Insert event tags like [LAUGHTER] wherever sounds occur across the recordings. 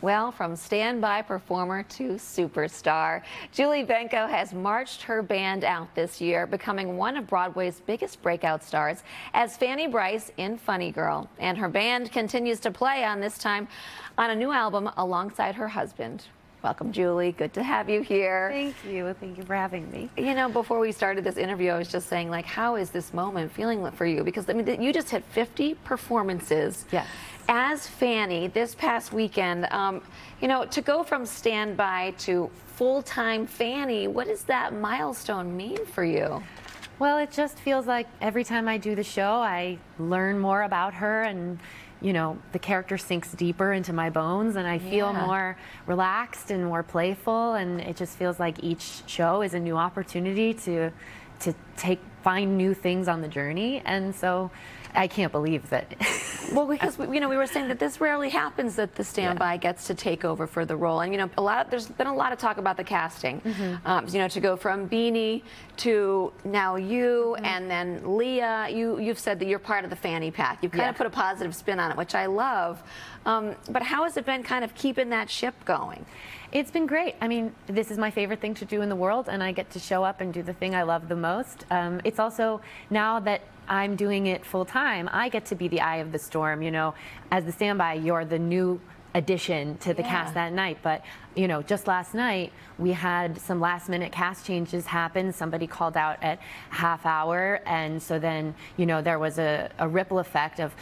Well, from standby performer to superstar, Julie Benko has marched her band out this year, becoming one of Broadway's biggest breakout stars as Fanny Brice in Funny Girl. And her band continues to play on this time on a new album alongside her husband. Welcome, Julie. Good to have you here. Thank you. Thank you for having me. You know, before we started this interview, I was just saying, like, how is this moment feeling for you? Because, I mean, you just had 50 performances. Yes. As Fanny this past weekend, um, you know, to go from standby to full-time Fanny, what does that milestone mean for you? Well, it just feels like every time I do the show, I learn more about her and you know, the character sinks deeper into my bones and I feel yeah. more relaxed and more playful and it just feels like each show is a new opportunity to to take find new things on the journey and so I can't believe that. [LAUGHS] well, because you know we were saying that this rarely happens that the standby yeah. gets to take over for the role, and you know a lot. There's been a lot of talk about the casting. Mm -hmm. um, you know, to go from Beanie to now you, mm -hmm. and then Lea. You you've said that you're part of the Fanny pack. You've kind yeah. of put a positive spin on it, which I love. Um, but how has it been, kind of keeping that ship going? It's been great. I mean, this is my favorite thing to do in the world, and I get to show up and do the thing I love the most. Um, it's also now that I'm doing it full time, I get to be the eye of the storm. You know, as the standby, you're the new addition to the yeah. cast that night. But, you know, just last night, we had some last minute cast changes happen. Somebody called out at half hour. And so then, you know, there was a, a ripple effect of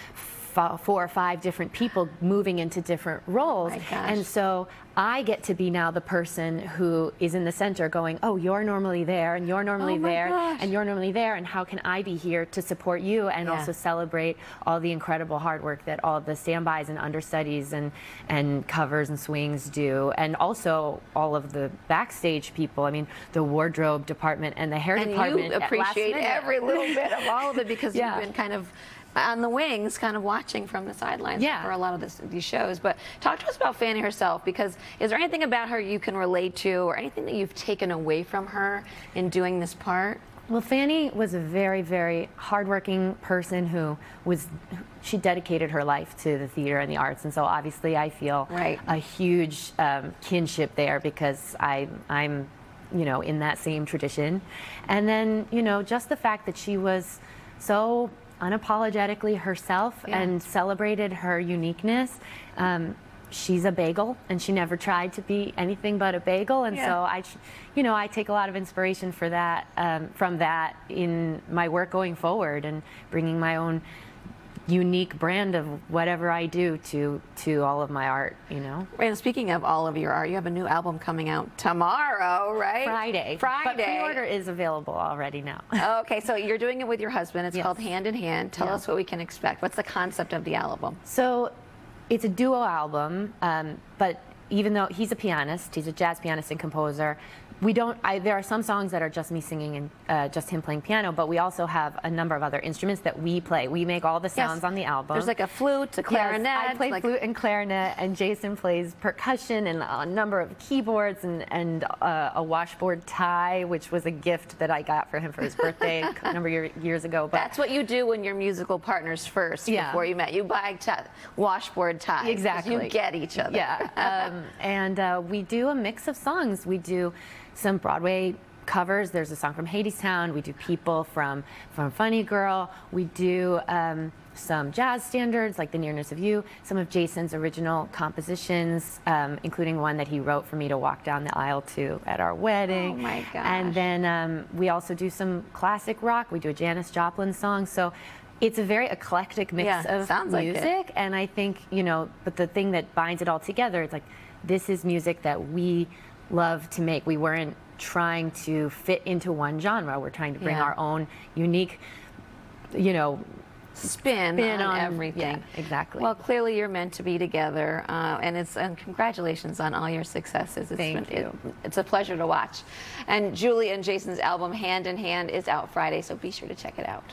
four or five different people moving into different roles. Oh and so I get to be now the person who is in the center going, oh, you're normally there and you're normally oh there gosh. and you're normally there. And how can I be here to support you and yeah. also celebrate all the incredible hard work that all the standbys and understudies and, and covers and swings do. And also all of the backstage people. I mean, the wardrobe department and the hair and department. You appreciate every little bit of all of it because [LAUGHS] yeah. you've been kind of on the wings, kind of watching from the sidelines yeah. for a lot of this, these shows. But talk to us about Fanny herself, because is there anything about her you can relate to, or anything that you've taken away from her in doing this part? Well, Fanny was a very, very hardworking person who was, she dedicated her life to the theater and the arts. And so obviously I feel right. a huge um, kinship there because I, I'm, you know, in that same tradition. And then, you know, just the fact that she was so unapologetically herself yeah. and celebrated her uniqueness. Um, she's a bagel and she never tried to be anything but a bagel and yeah. so I you know I take a lot of inspiration for that um, from that in my work going forward and bringing my own unique brand of whatever I do to to all of my art, you know. And speaking of all of your art, you have a new album coming out tomorrow, right? Friday. Friday. But pre-order is available already now. [LAUGHS] okay, so you're doing it with your husband. It's yes. called Hand in Hand. Tell us what we can expect. What's the concept of the album? So it's a duo album, um, but even though he's a pianist, he's a jazz pianist and composer, we don't, I, there are some songs that are just me singing and uh, just him playing piano, but we also have a number of other instruments that we play. We make all the sounds yes. on the album. There's like a flute, a clarinet. Yes, I play like... flute and clarinet, and Jason plays percussion and a number of keyboards and, and uh, a washboard tie, which was a gift that I got for him for his [LAUGHS] birthday a number of years ago. But That's what you do when you're musical partners first yeah. before you met. You buy washboard ties. Exactly. You get each other. Yeah. um, and uh, we do a mix of songs. We do some Broadway covers. There's a song from Hadestown. We do People from, from Funny Girl. We do um, some jazz standards like The Nearness of You, some of Jason's original compositions, um, including one that he wrote for me to walk down the aisle to at our wedding. Oh my gosh. And then um, we also do some classic rock. We do a Janis Joplin song. So it's a very eclectic mix yeah, of music. Like and I think, you know, but the thing that binds it all together is like, this is music that we love to make. We weren't trying to fit into one genre. We're trying to bring yeah. our own unique, you know, spin, spin on, on, everything. Yeah, exactly. Well, clearly you're meant to be together, uh, and it's and congratulations on all your successes. It's Thank been, you. It, it's a pleasure to watch. And Julie and Jason's album Hand in Hand is out Friday, so be sure to check it out.